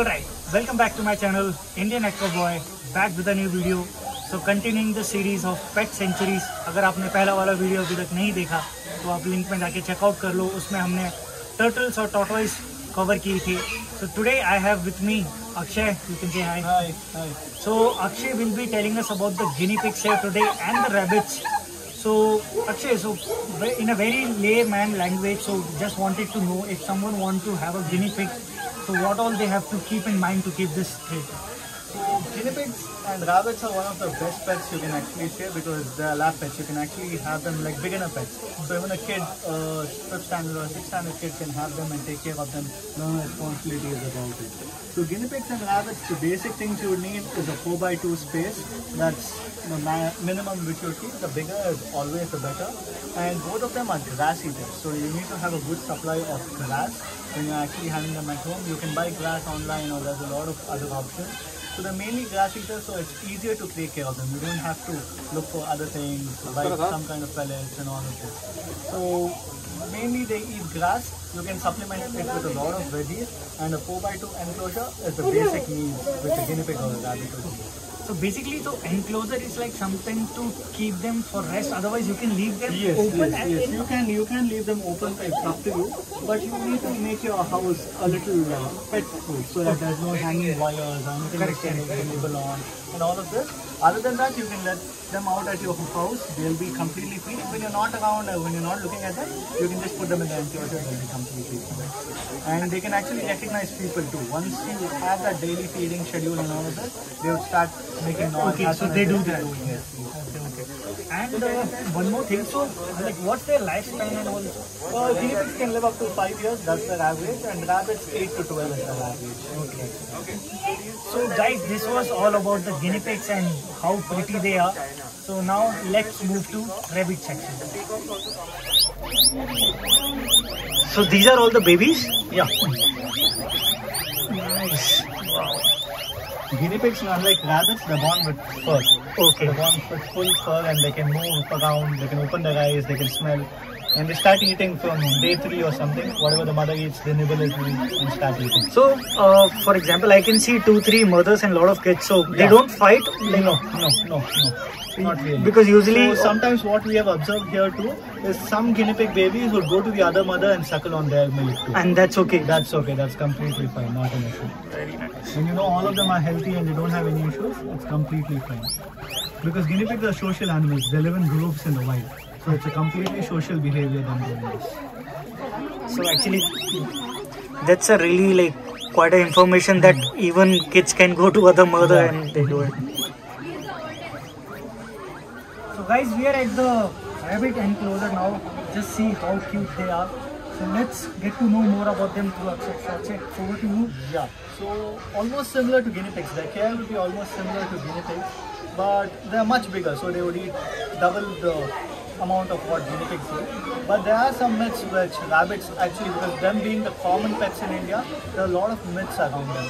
All right welcome back to my channel Indian actor boy back with new video so continuing the series of pet sanctuaries अगर आपने पहला वाला video अभी तक नहीं देखा तो आप लिंक में जाके चेकआउट कर लो। उसमें हमने टर्टल्स और टोटोइस कवर की थी। So today I have with me Akshay you can say hi hi so Akshay will be telling us about the guinea pigs here today and the rabbits so akshay so in a very layman language so just wanted to know if someone want to have a guinea pig. So what all they have to keep in mind to keep this trait. Guinea pigs and rabbits are one of the best pets you can actually say because they are lab pets. You can actually have them like beginner pets. So even a kid, uh, fifth standard or sixth standard kid can have them and take care of them. No responsibilities about it. So guinea pigs and rabbits, the basic things you need is a 4x2 space. That's the minimum which you keep. The bigger is always the better. And both of them are grass eaters. So you need to have a good supply of grass when you're actually having them at home. You can buy grass online or there's a lot of other options. So they're mainly grass eaters, so it's easier to take care of them. You don't have to look for other things, like some kind of pellets and all of this. So mainly they eat grass. You can supplement it with a lot of veggies, and a 4x2 enclosure is the basic needs which a guinea pig or a rabbit would. So basically, the enclosure is like something to keep them for rest. Otherwise, you can leave them open yes, yes. You can you can leave them open. It's up to you, but you need to make your house a little uh, pet proof so that there's no hanging wires or anything Correct, that can correct. enable on and all of this. Other than that, you can let them out at your house. They'll be completely free. When you're not around or when you're not looking at them, you can just put them in the enclosure. They'll be completely free. And they can actually recognize people too. Once you have that daily feeding schedule and all of that, they will start making noise. Okay, so they do that. You. Yes, yes. And uh, one more thing, so like, what's their lifespan and all? Uh, guinea pigs can live up to 5 years, that's their average, and rabbits 8 to 12 is their average. Okay. So guys, this was all about the guinea pigs and how pretty they are. So now let's move to rabbit section. So these are all the babies? Yeah. Nice. Guinea pigs, are like rabbits, they're born with fur. Okay. They're born with full fur and they can move around, they can open their eyes, they can smell. And they start eating from day 3 or something. Whatever the mother eats, they nibble it and start eating. So, uh, for example, I can see two, three mothers and a lot of kids. So they don't fight. No, no, no, no. Not really. Because usually, So sometimes what we have observed here too is some guinea pig babies will go to the other mother and suckle on their milk too. and that's okay. That's okay. That's completely fine. Not an issue. very nice. When you know all of them are healthy and they don't have any issues, it's completely fine. Because guinea pigs are social animals. They live in groups in the wild. So it's a completely social behavior than doing this. So actually, that's a really like quite a information that even kids can go to other mother Yeah. and they do it. Guys, we are at the rabbit enclosure now. Just see how cute they are. So let's get to know more about them through Akshay. So Akshay, over to you. Yeah. So almost similar to guinea pigs. Their care will be almost similar to guinea pigs, but they're much bigger. So they would eat double the amount of what pigs eat. But there are some myths which rabbits actually, because them being the common pets in India, there are a lot of myths around them.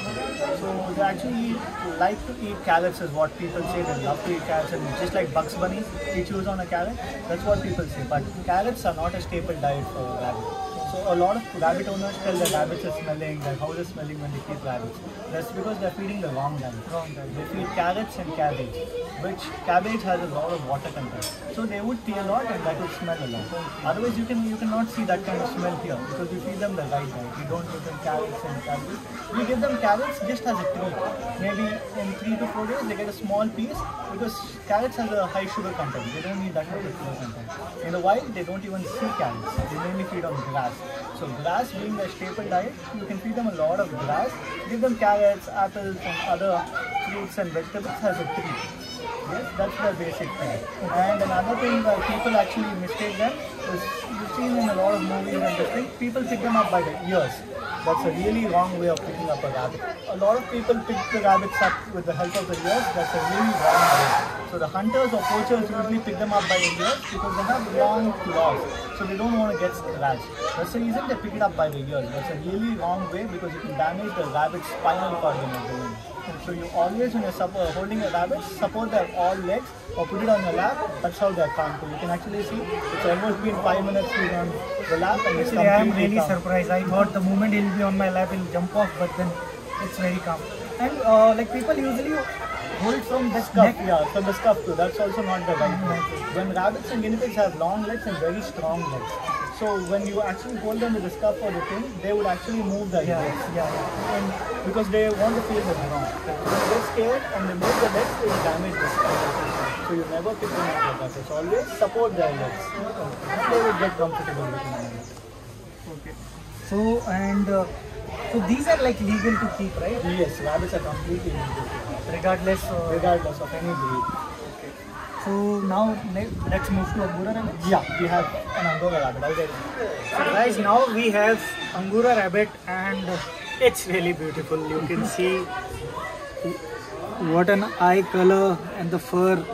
So they actually like to eat carrots is what people say. They love to eat carrots and just like Bugs Bunny, he chews on a carrot. That's what people say. But carrots are not a staple diet for a rabbit. So a lot of rabbit owners tell their rabbits are smelling, their house is smelling when they feed rabbits. That's because they're feeding the wrong diet. Wrong. They feed carrots and cabbage, which cabbage has a lot of water content. So they would pee a lot and that would smell a lot. Otherwise you can you cannot see that kind of smell here because we feed them the right diet. We don't give them carrots and cabbage. We give them carrots just as a treat. Maybe in three to four days they get a small piece because carrots has a high sugar content. They don't need that much sugar content. In the wild they don't even see carrots. They mainly feed on grass. So grass being their staple diet, you can feed them a lot of grass. Give them carrots, apples, and other fruits and vegetables as a treat. That's the basic thing. And another thing that people actually mistake them is you've seen in a lot of movies and this thing, people pick them up by the ears. That's a really wrong way of picking up a rabbit. A lot of people pick the rabbits up with the help of the ears. That's a really wrong way. So the hunters or poachers usually pick them up by the ears because they have long claws. So they don't want to get scratched. That's the reason they pick it up by the ears. That's a really wrong way because you can damage the rabbit's spinal cord when you're doing it. So you always, when you're suppo- holding a rabbit, support their all legs or put it on your lap. That's how they're calm. So you can actually see it's almost been five minutes he's on the lap and it's Actually, I am really calm. surprised. I thought the moment he'll be on my lap, he'll jump off, but then it's very calm. And uh, like people usually hold from the Scuff, neck. yeah, from the scuff too. That's also not the right way. When rabbits and guinea pigs have long legs and very strong legs. So when you actually hold them with the scuff or the thing, they would actually move their Yeah, legs. yeah, yeah. And because they want to feel the ground. They're scared and they move the legs, they will damage the scuff. So you never pick them up like that. It's always support their legs. And they will get comfortable with them. Okay. So and uh, so these are like legal to keep, right? Yes, rabbits are completely legal, Regardless. Uh, regardless of any breed. So now let's move to Angora rabbit. Yeah, we have an Angora rabbit. I'll get it. So guys, now we have Angora rabbit and it's really beautiful. You can see what an eye color and the fur.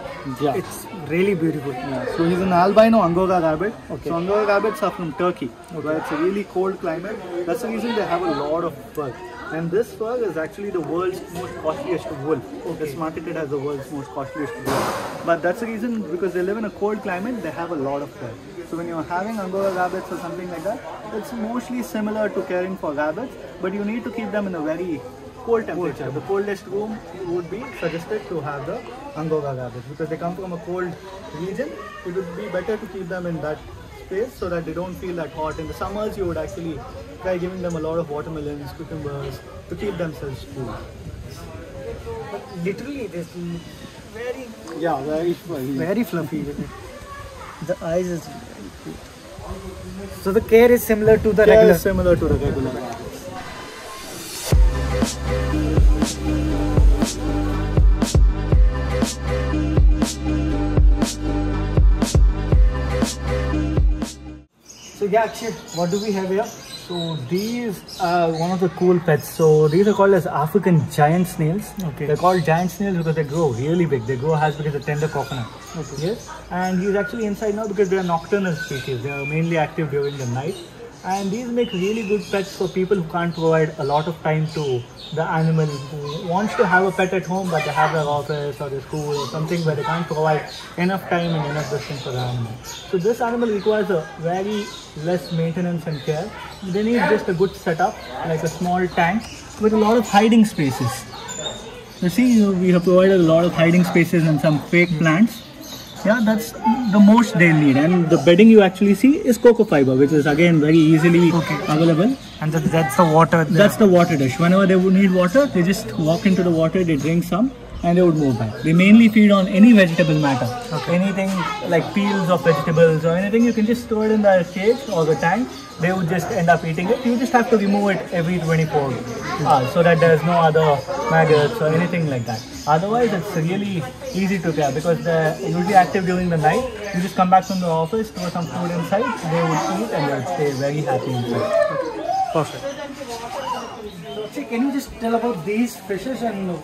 Yeah. It's really beautiful. Yeah, so he's an albino Angora rabbit. Okay. So Angora rabbits are from Turkey, where it's a really cold climate. That's the reason they have a lot of fur. And this fur is actually the world's most costliest wool. It's marketed as the world's most costliest wool. But that's the reason because they live in a cold climate, they have a lot of fur. So when you're having Angora rabbits or something like that, it's mostly similar to caring for rabbits, but you need to keep them in a very cold temperature. The coldest room would be suggested to have the Angora rabbits because they come from a cold region. It would be better to keep them in that space so that they don't feel that hot. In the summers, you would actually try giving them a lot of watermelons, cucumbers to keep themselves cool. But literally, this very Yeah, very very fluffy. the eyes is. So the care is similar to the They are regular. similar to the regular. So yeah, Akshay, what do we have here? So these are one of the cool pets. So these are called as African giant snails. Okay. They're called giant snails because they grow really big. They grow as big as a tender coconut. Okay. Yes. And he's actually inside now because they are nocturnal species. They are mainly active during the night. And these make really good pets for people who can't provide a lot of time to the animal who wants to have a pet at home but they have their office or their school or something where they can't provide enough time and enough distance for the animal. So this animal requires a very less maintenance and care. They need just a good setup like a small tank with a lot of hiding spaces. You see, we have provided a lot of hiding spaces and some fake plants. Yeah, that's the most they need. And the bedding you actually see is coco fiber, which is again very easily available. And that, that's the water. there. That's the water dish. Whenever they would need water, they just walk into the water, they drink some, and they would move back. They mainly feed on any vegetable matter. Anything like peels of vegetables or anything, you can just throw it in the cage or the tank. They would just end up eating it. You just have to remove it every 24 hours so that there's no other maggots or anything like that. Otherwise, it's really easy to care because they're usually active during the night. You just come back from the office, throw some food inside, they would eat and they would stay very happy inside. perfect. See, can you just tell about these fishes and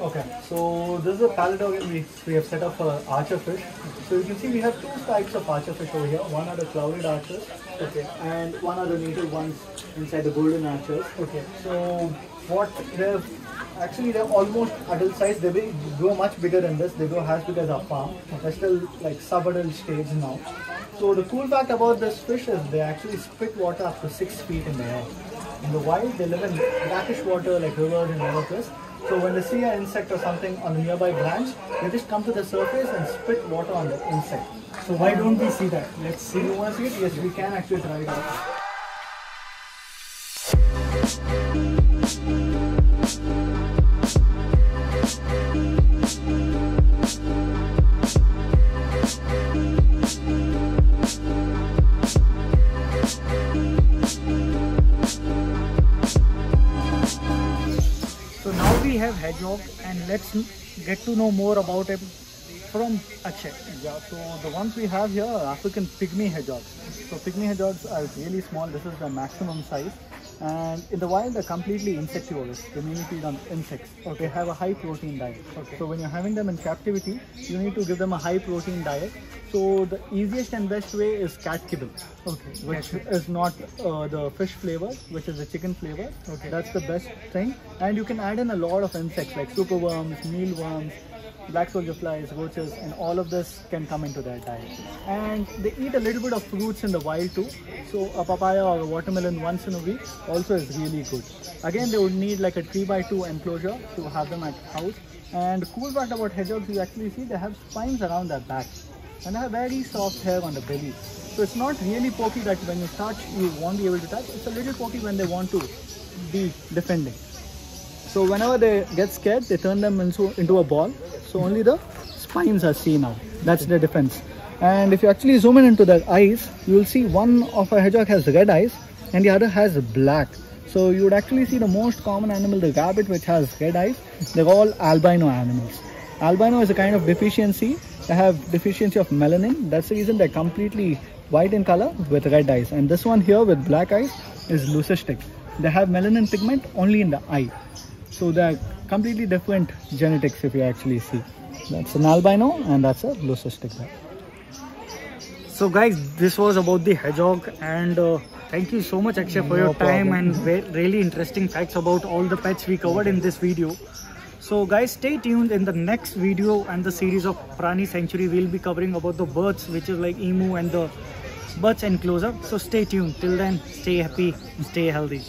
Okay, so this is a paludarium we, we have set up for archer fish. So you can see we have two types of archer fish over here. One are the clouded archers, okay, and one are the native ones inside the golden archers. Okay, so what they're actually they're almost adult size. They grow much bigger than this. They grow as big as our palm. They're still like sub-adult stage now. So the cool fact about this fish is they actually spit water up to six feet in the air. In the wild, they live in brackish water like rivers and rivers. So when they see an insect or something on a nearby branch, they just come to the surface and spit water on the insect. So why don't we see that? Let's See, you want to see it? Yes, we can actually try it out. We have hedgehog and let's get to know more about him from Akshay. Yeah, so the ones we have here are African pygmy hedgehogs. So pygmy hedgehogs are really small. This is the maximum size. And in the wild, they're completely insectivorous. They mainly feed on insects. They have a high protein diet. So when you're having them in captivity, you need to give them a high protein diet. So the easiest and best way is cat kibble. Okay. Which is not uh, the fish flavor, which is the chicken flavor. Okay. That's the best thing. And you can add in a lot of insects like superworms, mealworms, black soldier flies, roaches, and all of this can come into their diet. And they eat a little bit of fruits in the wild too. So a papaya or a watermelon once in a week also is really good. Again, they would need like a 3 by 2 enclosure to have them at house. And cool part about hedgehogs, you actually see they have spines around their back and they have very soft hair on the belly. So it's not really pokey that when you touch, you won't be able to touch. It's a little pokey when they want to be defending. So whenever they get scared, they turn them into, into a ball. So only the spines are seen now. That's the defense. And if you actually zoom in into their eyes, you will see one of a hedgehog has red eyes and the other has black. So you would actually see the most common animal, the rabbit, which has red eyes. They're all albino animals. Albino is a kind of deficiency. They have deficiency of melanin. That's the reason they're completely white in color with red eyes. And this one here with black eyes is leucistic. They have melanin pigment only in the eye. So they're completely different genetics if you actually see. That's an albino and that's a leucistic. So guys, this was about the hedgehog and uh, thank you so much Akshay for No your time and really interesting facts about all the pets we covered in this video so guys stay tuned in the next video and the series of prani sanctuary. We'll be covering about the birds which is like emu and the birds enclosure so stay tuned. Till then stay happy and stay healthy.